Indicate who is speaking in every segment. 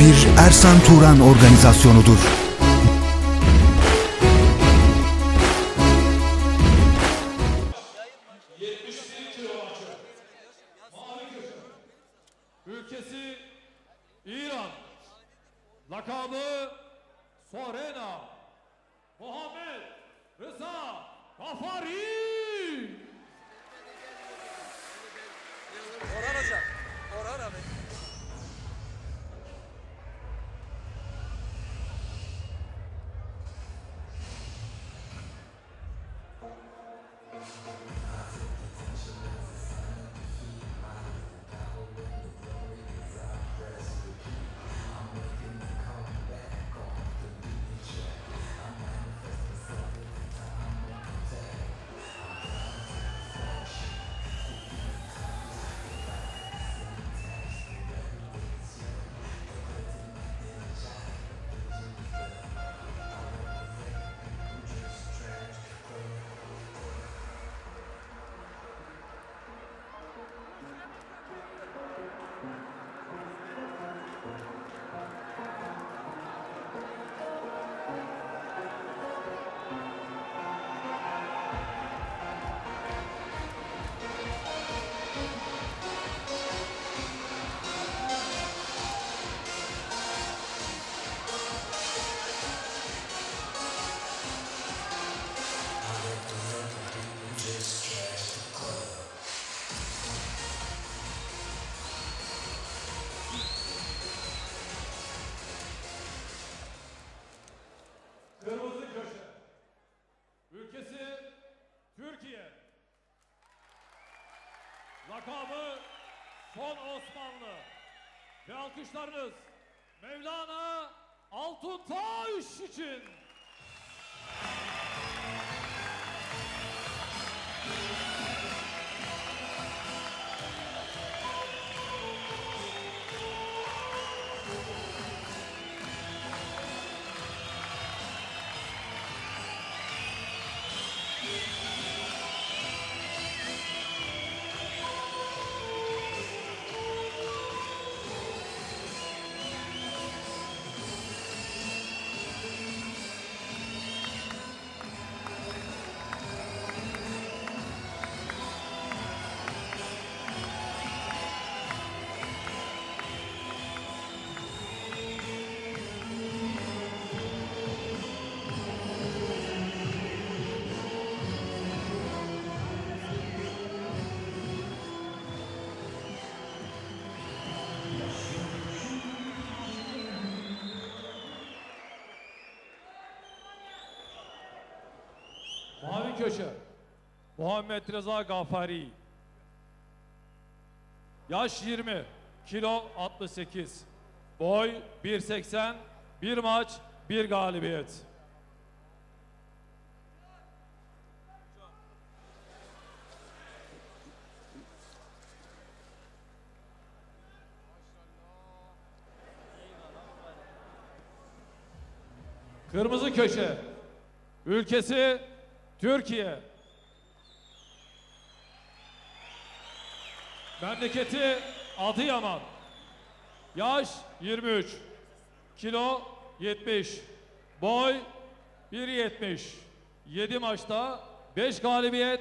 Speaker 1: bir Ersan Turan organizasyonudur.
Speaker 2: Ülkesi İran. Lakabı Sorena. Muhammed Rıza Gafari.
Speaker 3: Orhan Hocam. Orhan abi.
Speaker 2: Alkışlarınız Mevlana Altuntaş için. Köşe. Muhammed Reza Gafari. Yaş 20, kilo 68. Boy 1.80, bir maç, bir galibiyet. Kırmızı köşe. Ülkesi Türkiye. Memleketi Adıyaman. Yaş 23. Kilo 70. Boy 1.70. 7 maçta 5 galibiyet,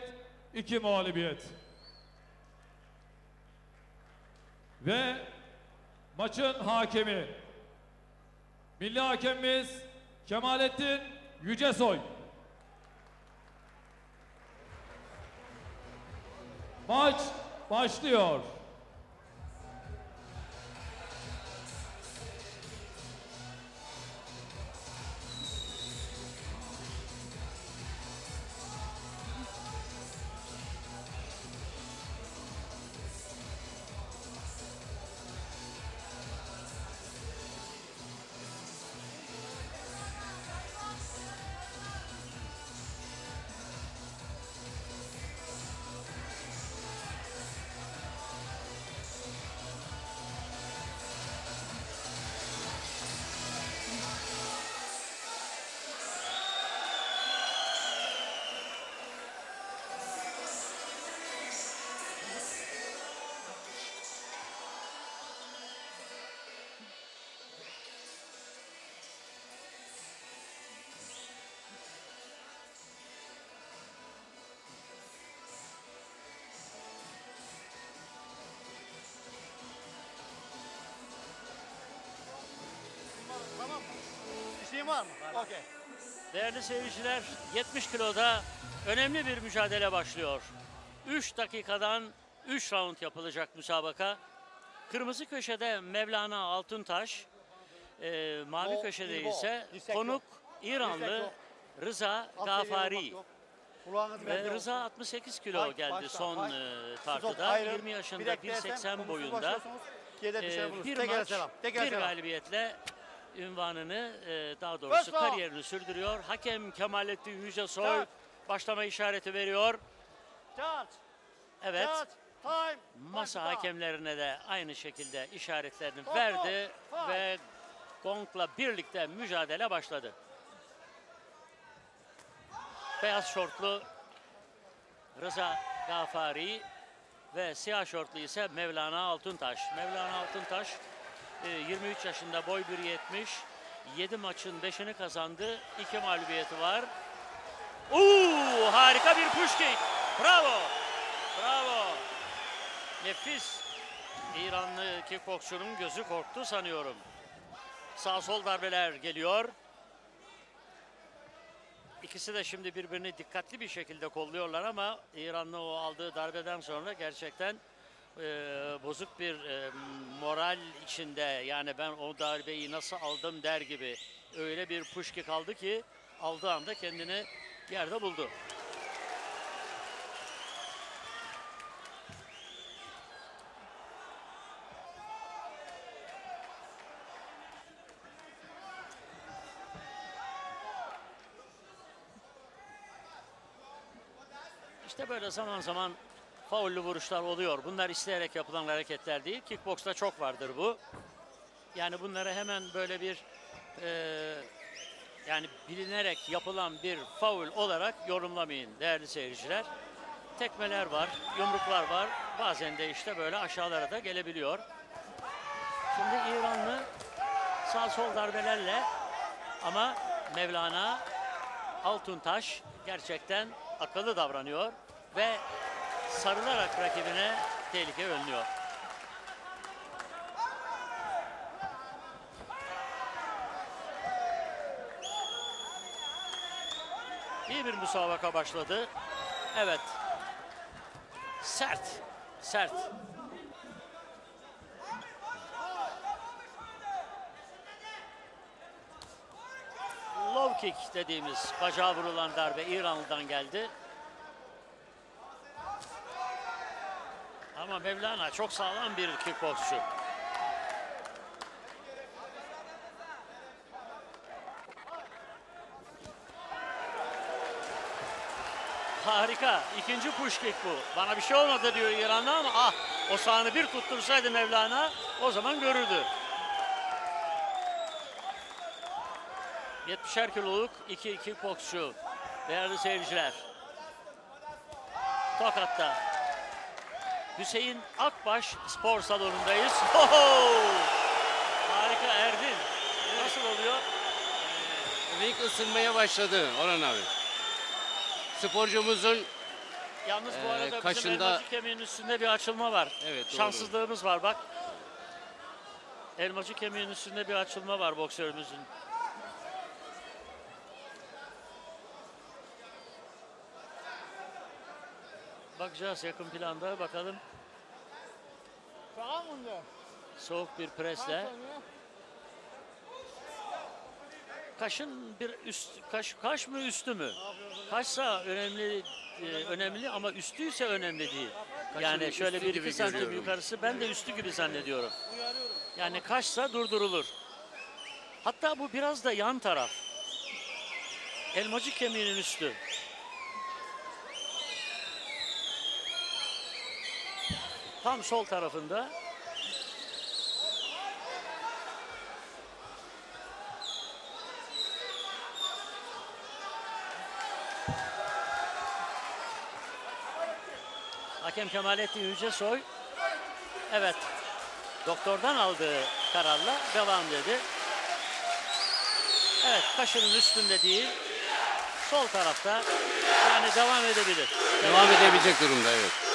Speaker 2: 2 mağlubiyet. Ve maçın hakemi Milli hakemimiz Kemalettin Yücesoy. Maç başlıyor.
Speaker 3: Var mı? Okey.
Speaker 4: Değerli seyirciler 70 kiloda önemli bir mücadele başlıyor. 3 dakikadan 3 round yapılacak müsabaka. Kırmızı köşede Mevlana Altuntaş, e, mavi
Speaker 3: O,
Speaker 4: köşede
Speaker 3: İbo,
Speaker 4: ise konuk İranlı. Rıza Gafari. Ve Rıza
Speaker 3: olsun.
Speaker 4: 68 kilo
Speaker 3: Fight,
Speaker 4: geldi
Speaker 3: başla,
Speaker 4: son e, tartıda.
Speaker 3: ayrı.
Speaker 4: 20 yaşında
Speaker 3: Bilek değsen,
Speaker 4: 1.80
Speaker 3: omuzsuz
Speaker 4: boyunda.
Speaker 3: dışarı vurursunuz.
Speaker 4: bir maç, bir galibiyetle ünvanını e, daha doğrusu
Speaker 3: round.
Speaker 4: kariyerini sürdürüyor. Hakem Kemalettin Yücesoy
Speaker 3: Start.
Speaker 4: başlama işareti veriyor.
Speaker 3: Charge.
Speaker 4: Evet.
Speaker 3: Charge. Time.
Speaker 4: Masa
Speaker 3: Başla.
Speaker 4: hakemlerine de aynı şekilde işaretlerini
Speaker 3: Stop,
Speaker 4: verdi
Speaker 3: stop.
Speaker 4: ve gongla birlikte mücadele başladı. Beyaz şortlu Rıza Gafari ve siyah şortlu ise Mevlana Altuntaş. Mevlana Altuntaş e, 23 yaşında boy 1.70 7 maçın 5'ini kazandı. 2 mağlubiyeti var. Uuu harika bir push kick. Bravo. Bravo. Nefis. İranlı kickboksçunun gözü korktu sanıyorum. Sağ sol darbeler geliyor. İkisi de şimdi birbirini dikkatli bir şekilde kolluyorlar ama İranlı o aldığı darbeden sonra gerçekten e, bozuk bir e, moral içinde yani ben o darbeyi nasıl aldım der gibi öyle bir push kick aldı ki aldığı anda kendini yerde buldu. İşte böyle zaman zaman faullü vuruşlar oluyor. Bunlar isteyerek yapılan hareketler değil. Kickboksta çok vardır bu. Yani bunları hemen böyle bir e, yani bilinerek yapılan bir faul olarak yorumlamayın değerli seyirciler. Tekmeler var, yumruklar var. Bazen de işte böyle aşağılara da gelebiliyor. Şimdi İranlı sağ sol darbelerle ama Mevlana Altuntaş gerçekten akıllı davranıyor ve sarılarak rakibine tehlike önlüyor. İyi bir müsabaka başladı. Evet. Sert. Sert. Low kick dediğimiz bacağa vurulan darbe İranlı'dan geldi. Ama Mevlana çok sağlam bir kickboksçu. Harika. İkinci push kick bu. Bana bir şey olmadı diyor İranlı ama ah o sahanı bir tuttursaydı Mevlana o zaman görürdü. 70'er kiloluk iki kickboksçu. Değerli seyirciler. Tokat'ta Hüseyin Akbaş spor salonundayız. Oho! Harika Erdin. Nasıl oluyor?
Speaker 5: Ring ısınmaya başladı Orhan abi. Sporcumuzun
Speaker 4: Yalnız bu
Speaker 5: Ee,
Speaker 4: arada bizim
Speaker 5: kaşında-
Speaker 4: elmacık kemiğinin üstünde bir açılma var.
Speaker 5: Evet, doğru.
Speaker 4: Şanssızlığımız var bak. Elmacık kemiğinin üstünde bir açılma var boksörümüzün. Bakacağız yakın planda bakalım. Soğuk bir presle. Kaşın bir üst kaş kaş mı üstü mü? Kaşsa önemli e, önemli ama üstüyse önemli değil. Yani şöyle bir iki santim yukarısı ben de üstü gibi zannediyorum. Yani kaşsa durdurulur. Hatta bu biraz da yan taraf. Elmacık kemiğinin üstü. Tam sol tarafında Hakem Kemalettin Yücesoy evet doktordan aldığı kararla devam dedi. Evet kaşının üstünde değil sol tarafta yani devam edebilir.
Speaker 5: devam edebilecek durumda evet.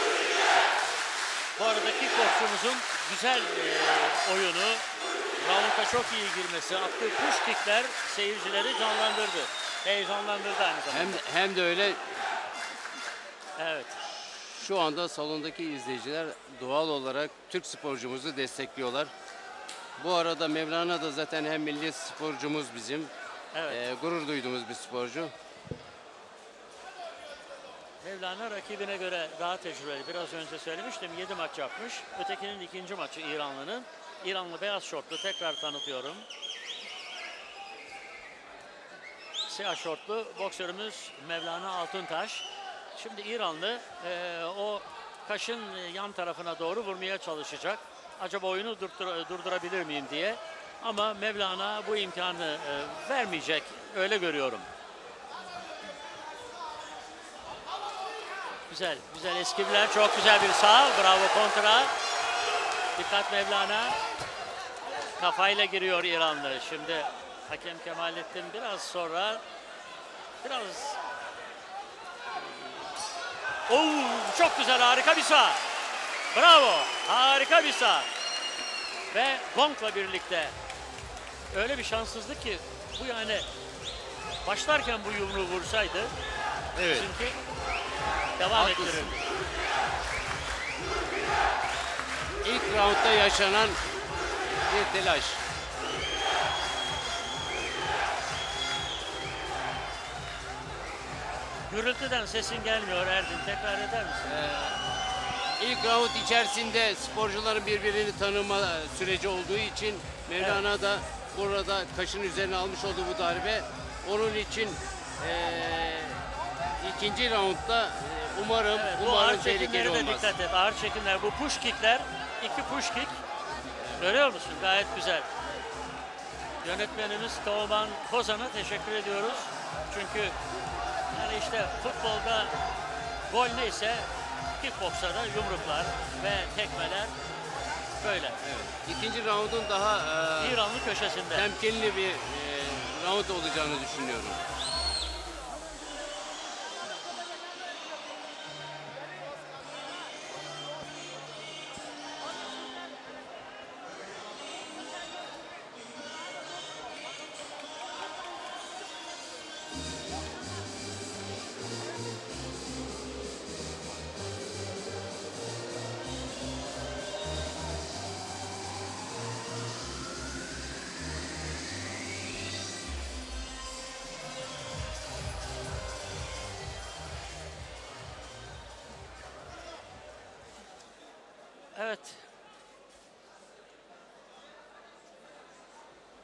Speaker 4: Bu arada kickboksumuzun güzel e, oyunu, rounda çok iyi girmesi, attığı push kickler seyircileri canlandırdı. Heyecanlandırdı aynı zamanda.
Speaker 5: Hem hem de öyle
Speaker 4: Evet.
Speaker 5: şu anda salondaki izleyiciler doğal olarak Türk sporcumuzu destekliyorlar. Bu arada Mevlana da zaten hem milli sporcumuz bizim.
Speaker 4: Evet.
Speaker 5: Ee, gurur duyduğumuz bir sporcu.
Speaker 4: Mevlana rakibine göre daha tecrübeli. Biraz önce söylemiştim 7 maç yapmış. Ötekinin ikinci maçı İranlı'nın. İranlı beyaz şortlu tekrar tanıtıyorum. Siyah şortlu boksörümüz Mevlana Altuntaş. Şimdi İranlı eee, o kaşın yan tarafına doğru vurmaya çalışacak. Acaba oyunu durdur- durdurabilir miyim diye. Ama Mevlana bu imkanı eee, vermeyecek. Öyle görüyorum. Güzel, güzel eskivler. Çok güzel bir sağ. Bravo kontra. Dikkat Mevlana. Kafayla giriyor İranlı. Şimdi hakem Kemalettin biraz sonra biraz Oo, çok güzel harika bir sağ. Bravo. Harika bir sağ. Ve Gong'la birlikte öyle bir şanssızlık ki bu yani başlarken bu yumruğu vursaydı
Speaker 5: Evet.
Speaker 4: çünkü devam
Speaker 5: Haklısın.
Speaker 4: ettirir.
Speaker 5: İlk roundda yaşanan bir telaş.
Speaker 4: Gürültüden sesin gelmiyor Erdin. Tekrar eder misin?
Speaker 5: İlk round içerisinde sporcuların birbirini tanıma süreci olduğu için Mevlana da burada kaşın üzerine almış olduğu bu darbe onun için eee, ikinci roundda eee, umarım
Speaker 4: Evet, bu
Speaker 5: umarım
Speaker 4: ağır
Speaker 5: tehlikeli
Speaker 4: çekimlere de
Speaker 5: olmaz.
Speaker 4: dikkat et. Ağır çekimler. Bu push kickler. iki push kick. Görüyor musun? Gayet güzel. Yönetmenimiz Teoman Kozan'a teşekkür ediyoruz. Çünkü yani işte futbolda gol neyse kickboksta da yumruklar ve tekmeler böyle.
Speaker 5: Evet. İkinci roundun daha eee,
Speaker 4: İranlı köşesinde.
Speaker 5: temkinli bir eee, round olacağını düşünüyorum.
Speaker 4: Evet.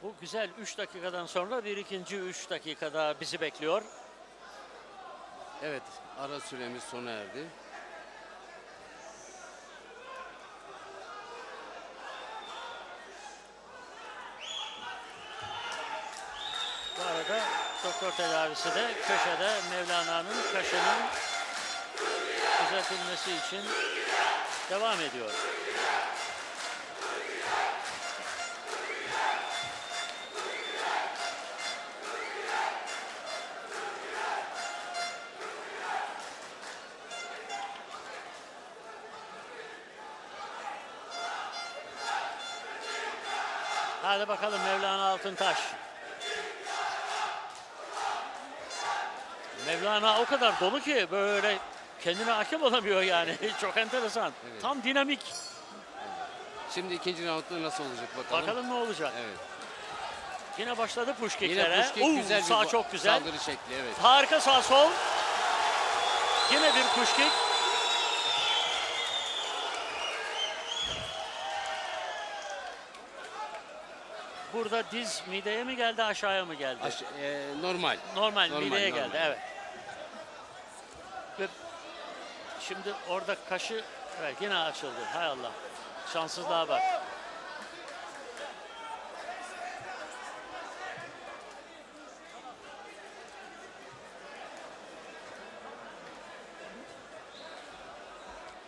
Speaker 4: Bu güzel 3 dakikadan sonra bir ikinci 3 dakikada bizi bekliyor.
Speaker 5: Evet, ara süremiz sona erdi.
Speaker 4: Bu arada doktor tedavisi de köşede Mevlana'nın kaşının düzeltilmesi için devam ediyor. Hadi bakalım Mevlana Altıntaş. Mevlana o kadar dolu ki böyle kendine hakim olamıyor yani. Çok enteresan.
Speaker 5: Evet.
Speaker 4: Tam dinamik.
Speaker 5: Şimdi ikinci roundda nasıl olacak bakalım.
Speaker 4: Bakalım ne olacak.
Speaker 5: Evet.
Speaker 4: Yine başladı push
Speaker 5: Yine
Speaker 4: Oo,
Speaker 5: güzel bir
Speaker 4: sağ
Speaker 5: ba-
Speaker 4: çok güzel.
Speaker 5: saldırı şekli evet.
Speaker 4: Harika sağ sol. Yine bir push kick. Burada diz mideye mi geldi aşağıya mı geldi?
Speaker 5: Aş- e, normal.
Speaker 4: Normal,
Speaker 5: Normal,
Speaker 4: mideye
Speaker 5: normal.
Speaker 4: geldi evet. Ve şimdi orada kaşı evet yine açıldı. Hay Allah. Şanssızlığa bak.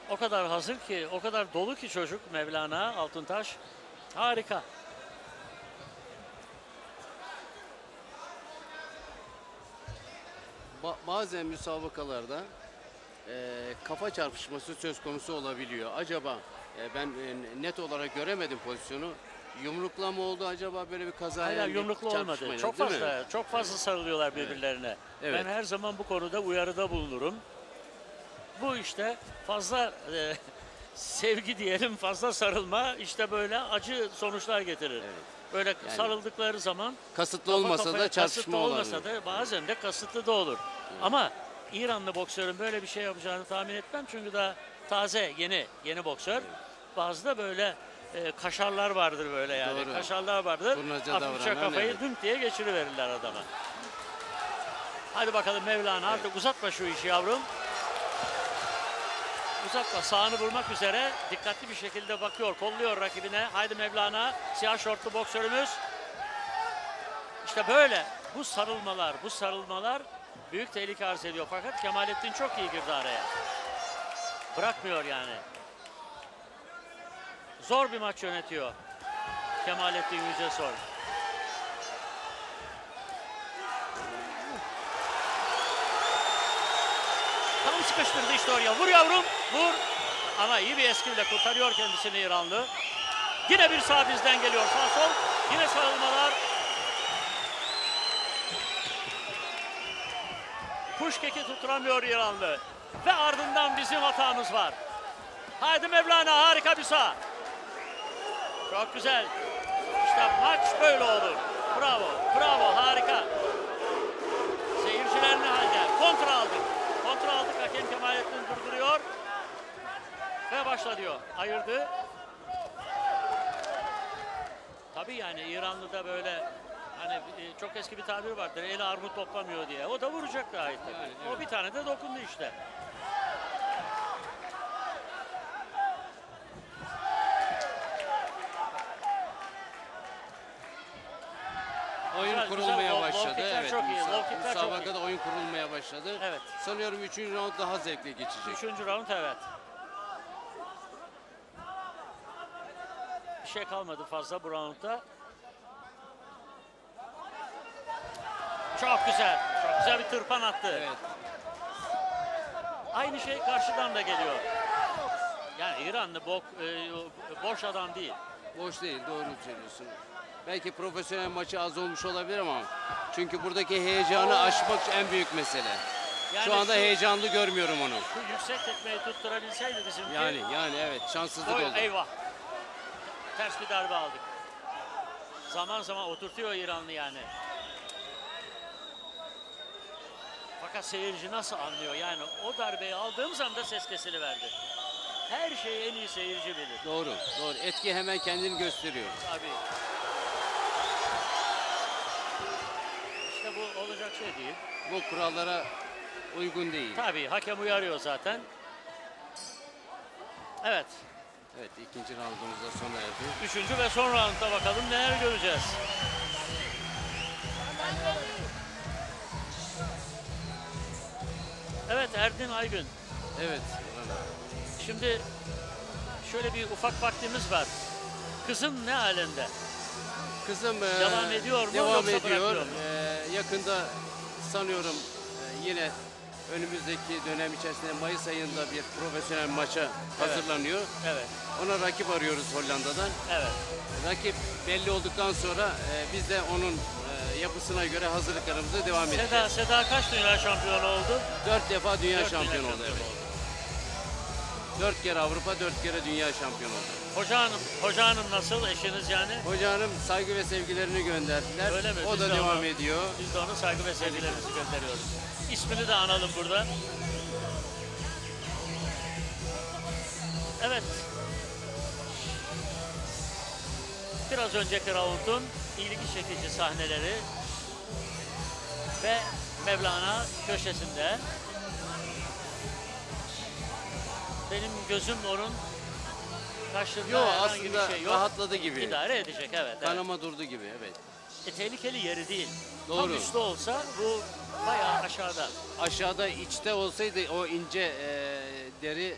Speaker 4: O kadar hazır ki, o kadar dolu ki çocuk Mevlana Altıntaş. Harika.
Speaker 5: Ba- bazen müsabakalarda e, kafa çarpışması söz konusu olabiliyor. Acaba e, ben e, net olarak göremedim pozisyonu. Yumrukla mı oldu acaba böyle bir kaza?
Speaker 4: Hayır
Speaker 5: yani
Speaker 4: yumruklu olmadı. Çok
Speaker 5: mi?
Speaker 4: fazla, çok fazla sarılıyorlar birbirlerine.
Speaker 5: Evet.
Speaker 4: Ben her zaman bu konuda uyarıda bulunurum. Bu işte fazla e, sevgi diyelim, fazla sarılma işte böyle acı sonuçlar getirir. Böyle sarıldıkları zaman
Speaker 5: Kasıtlı olmasa da
Speaker 4: kasıtlı
Speaker 5: çarpışma
Speaker 4: olmasa
Speaker 5: olabilir.
Speaker 4: da bazen de kasıtlı da olur. Ama İranlı boksörün böyle bir şey yapacağını tahmin etmem çünkü daha taze, yeni, yeni boksör. Bazı da böyle e, kaşarlar vardır böyle yani.
Speaker 5: Doğru.
Speaker 4: Kaşarlar vardır. Hafifçe
Speaker 5: davranan,
Speaker 4: kafayı
Speaker 5: evet.
Speaker 4: dünk diye geçiriverirler adama. Hadi bakalım Mevlana artık uzatma şu işi yavrum. Uzatma sağını vurmak üzere dikkatli bir şekilde bakıyor, kolluyor rakibine. Haydi Mevlana, siyah şortlu boksörümüz. İşte böyle bu sarılmalar, bu sarılmalar büyük tehlike arz ediyor. Fakat Kemalettin çok iyi girdi araya. Bırakmıyor yani. Zor bir maç yönetiyor Kemalettin Yücesoy. Tam sıkıştırdı işte oraya. Vur yavrum, vur. Ama iyi bir eskivle kurtarıyor kendisini İranlı. Yine bir sağ bizden geliyor. Sağ sol. Yine sarılmalar. Kuşkeki tutturamıyor İranlı. Ve ardından bizim hatamız var. Haydi Mevlana harika bir sağ. Çok güzel. İşte maç böyle olur. Bravo, bravo, harika. Seyirciler ne halde? Kontra aldık. Kontra aldık. Hakem Kemalettin durduruyor. Ve başla diyor. Ayırdı. Tabii yani İranlı'da böyle hani e, çok eski bir tabir vardır. Eli armut toplamıyor diye. O da vuracak gayet tabii. O bir tane de dokundu işte.
Speaker 5: Oyun
Speaker 4: Güzel,
Speaker 5: kurulmaya
Speaker 4: güzel. Low-
Speaker 5: başladı.
Speaker 4: low kickler
Speaker 5: evet.
Speaker 4: çok iyi, low çok iyi.
Speaker 5: oyun kurulmaya başladı.
Speaker 4: Evet.
Speaker 5: Sanıyorum 3. round daha zevkli geçecek.
Speaker 4: Üçüncü round evet. Bir şey kalmadı fazla bu roundda. Çok güzel. Çok güzel bir tırpan attı.
Speaker 5: Evet.
Speaker 4: Aynı şey karşıdan da geliyor. Yani İranlı bok, e, boş adam değil.
Speaker 5: Boş değil doğru söylüyorsun. Belki profesyonel maçı az olmuş olabilir ama çünkü buradaki heyecanı aşmak en büyük mesele.
Speaker 4: Yani
Speaker 5: Şu anda
Speaker 4: şu-
Speaker 5: heyecanlı görmüyorum onu.
Speaker 4: Şu yüksek tekmeyi tutturabilseydi bizimki.
Speaker 5: Yani yani evet şanssızlık
Speaker 4: Oy,
Speaker 5: oldu.
Speaker 4: eyvah. Ters bir darbe aldık. Zaman zaman oturtuyor İranlı yani. Fakat seyirci nasıl anlıyor? Yani o darbeyi aldığımız anda ses kesiliverdi. Her şeyi en iyi seyirci bilir.
Speaker 5: Doğru doğru. Etki hemen kendini gösteriyor.
Speaker 4: Tabii. İşte bu olacak şey değil.
Speaker 5: Bu kurallara uygun değil.
Speaker 4: Tabii hakem uyarıyor zaten. Evet.
Speaker 5: Evet ikinci roundumuz da sona erdi.
Speaker 4: Üçüncü ve son roundda bakalım neler göreceğiz. Evet Erdin Aygün.
Speaker 5: Evet.
Speaker 4: Şimdi şöyle bir ufak vaktimiz var. Kızım ne halinde?
Speaker 5: Kızım e,
Speaker 4: Devam ediyor mu
Speaker 5: Devam ediyor.
Speaker 4: mu?
Speaker 5: E, yakında sanıyorum e, yine önümüzdeki dönem içerisinde Mayıs ayında bir profesyonel maça hazırlanıyor.
Speaker 4: Evet,
Speaker 5: Ona rakip arıyoruz Hollanda'dan.
Speaker 4: evet.
Speaker 5: Rakip belli olduktan sonra e, biz de onun e, yapısına göre hazırlıklarımızı devam edeceğiz.
Speaker 4: Seda, Seda kaç dünya şampiyonu oldu?
Speaker 5: Dört defa dünya
Speaker 4: Dört
Speaker 5: şampiyonu oldu.
Speaker 4: şampiyonu
Speaker 5: Evet. Dört kere Avrupa, dört kere dünya şampiyonu oldu.
Speaker 4: Hoca hanım, hoca hanım nasıl? Eşiniz yani?
Speaker 5: Hoca hanım saygı ve sevgilerini gönderdiler.
Speaker 4: Öyle mi?
Speaker 5: O
Speaker 4: Biz
Speaker 5: da
Speaker 4: de
Speaker 5: devam
Speaker 4: ona-
Speaker 5: ediyor.
Speaker 4: Biz de ona saygı ve sevgilerimizi gönderiyoruz. İsmini de analım burada. Evet. Biraz önceki roundun ilgi çekici sahneleri ve Mevlana köşesinde. Benim gözüm onun karşında
Speaker 5: Yok
Speaker 4: herhangi bir şey yok.
Speaker 5: rahatladı gibi.
Speaker 4: İdare edecek evet. evet.
Speaker 5: Kanama durdu gibi evet.
Speaker 4: E, tehlikeli yeri değil.
Speaker 5: Doğru.
Speaker 4: Tam üstte olsa bu bayağı aşağıda.
Speaker 5: Aşağıda içte olsaydı o ince e, deri e,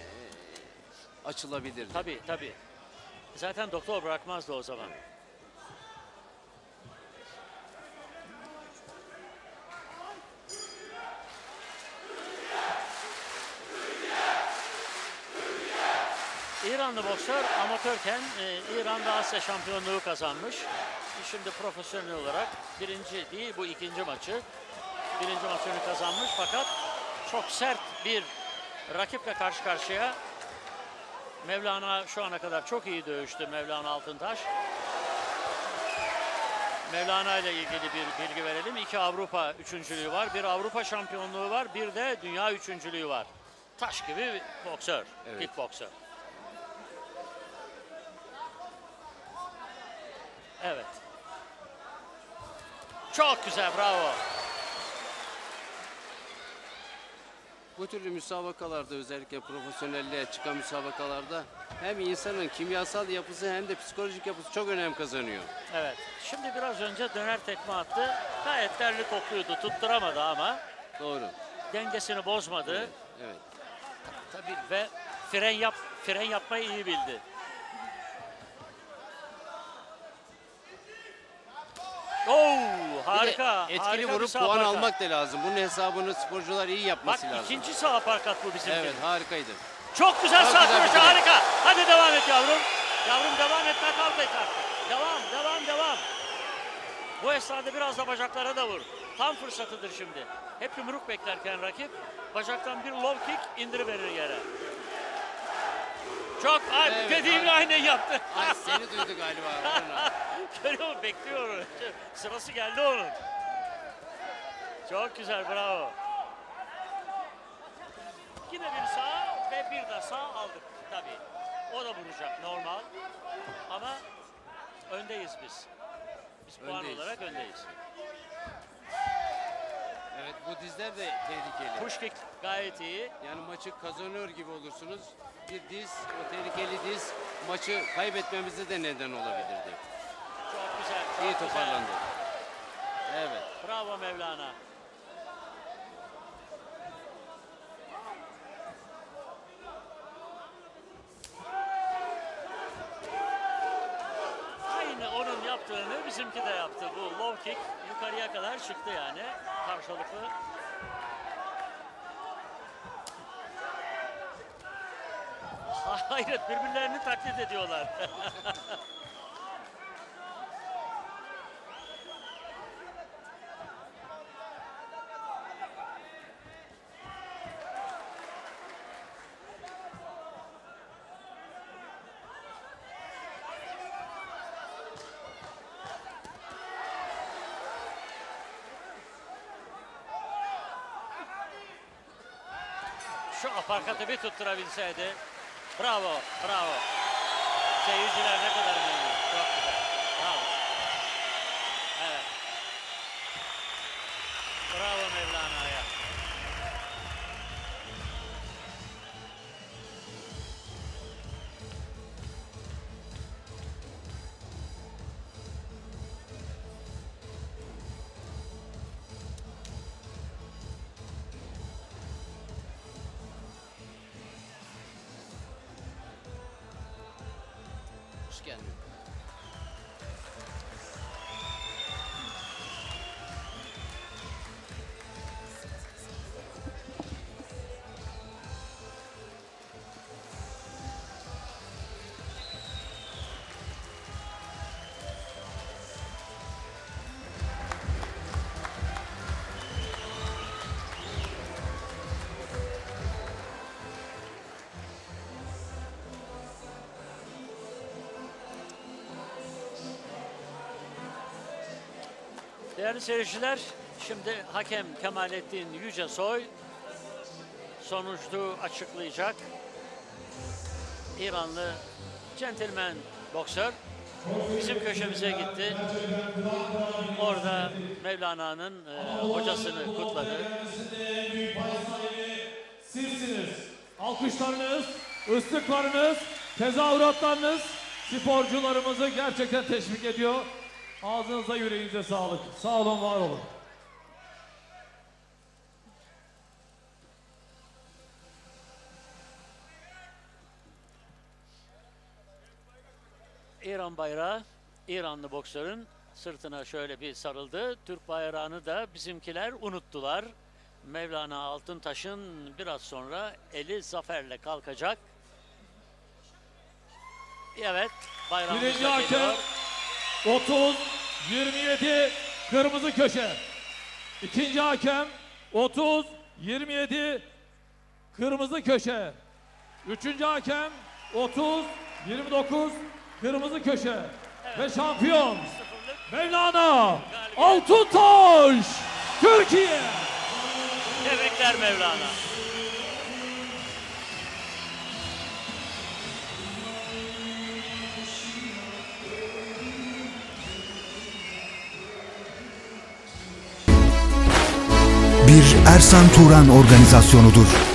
Speaker 5: açılabilirdi.
Speaker 4: Tabii tabii. Zaten doktor bırakmazdı o zaman. İranlı boksör amatörken e, İran'da Asya şampiyonluğu kazanmış. Şimdi profesyonel olarak birinci değil bu ikinci maçı. Birinci maçını kazanmış fakat çok sert bir rakiple karşı karşıya. Mevlana şu ana kadar çok iyi dövüştü Mevlana Altıntaş. Mevlana ile ilgili bir bilgi verelim. İki Avrupa üçüncülüğü var. Bir Avrupa şampiyonluğu var. Bir de dünya üçüncülüğü var. Taş gibi boksör.
Speaker 5: Evet.
Speaker 4: Kickboksör. Evet. Çok güzel bravo.
Speaker 5: Bu türlü müsabakalarda özellikle profesyonelliğe çıkan müsabakalarda hem insanın kimyasal yapısı hem de psikolojik yapısı çok önem kazanıyor.
Speaker 4: Evet. Şimdi biraz önce döner tekme attı. Gayet derli topluydu. Tutturamadı ama
Speaker 5: Doğru.
Speaker 4: dengesini bozmadı.
Speaker 5: Evet.
Speaker 4: Tabii ve fren yap fren yapmayı iyi bildi. Oo, harika.
Speaker 5: etkili
Speaker 4: harika
Speaker 5: vurup puan
Speaker 4: aparkat.
Speaker 5: almak da lazım. Bunun hesabını sporcular iyi
Speaker 4: Bak
Speaker 5: yapması lazım.
Speaker 4: ikinci sağ aparkat bu bizim.
Speaker 5: Evet harikaydı.
Speaker 4: Çok güzel
Speaker 5: Çok
Speaker 4: sağ
Speaker 5: direk.
Speaker 4: harika. Hadi devam et yavrum. Yavrum devam et nakavt et artık. Devam devam devam. Bu esnada biraz da bacaklara da vur. Tam fırsatıdır şimdi. Hep yumruk beklerken rakip bacaktan bir low kick indiriverir yere. Çok ay,
Speaker 5: Evet,
Speaker 4: dediğimle
Speaker 5: ay-
Speaker 4: aynen yaptı.
Speaker 5: Ay seni duydu galiba.
Speaker 4: Görüyor musun? Bekliyor. Sırası geldi onun. Çok güzel bravo. Yine bir sağ ve bir de sağ aldık tabii. O da vuracak normal. Ama öndeyiz biz. Biz puan
Speaker 5: Öndeyiz.
Speaker 4: olarak öndeyiz.
Speaker 5: Evet bu dizler de tehlikeli.
Speaker 4: Push kick gayet iyi.
Speaker 5: Yani maçı kazanıyor gibi olursunuz. Bir diz, o tehlikeli diz maçı kaybetmemize de neden olabilirdi.
Speaker 4: Çok güzel. Çok
Speaker 5: İyi
Speaker 4: güzel.
Speaker 5: toparlandı. Evet.
Speaker 4: Bravo Mevlana. Aynı onun yaptığını bizimki de yaptı. Bu low kick yukarıya kadar çıktı yani karşılıklı. Hayret birbirlerini taklit ediyorlar. Şu aparkatı bir tutturabilseydi. Bravo, bravo. Seyirciler ne kadar memnun. Çok güzel.
Speaker 5: skin.
Speaker 4: Değerli seyirciler, şimdi hakem Kemalettin Yücesoy sonucu açıklayacak. İranlı centilmen boksör bizim köşemize gitti. Orada Mevlana'nın e, hocasını kutladı.
Speaker 2: Sizsiniz. Alkışlarınız, ıslıklarınız, tezahüratlarınız sporcularımızı gerçekten teşvik ediyor. Ağzınıza yüreğinize sağlık. Sağ olun, var olun.
Speaker 4: İran bayrağı İranlı boksörün sırtına şöyle bir sarıldı. Türk bayrağını da bizimkiler unuttular. Mevlana Altıntaş'ın biraz sonra eli zaferle kalkacak. Evet. Bayrağımız da
Speaker 2: hakem
Speaker 4: geliyor.
Speaker 2: 30 27 kırmızı köşe. İkinci hakem 30 27 kırmızı köşe. Üçüncü hakem 30 29 kırmızı köşe. Ve şampiyon Mevlana Altuntaş Türkiye.
Speaker 4: Tebrikler Mevlana.
Speaker 1: Bir Ersan Turan organizasyonudur.